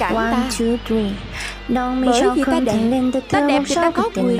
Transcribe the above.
cản ta Bởi vì ta đẹp Ta đẹp thì ta có quyền